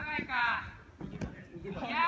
長いか。いや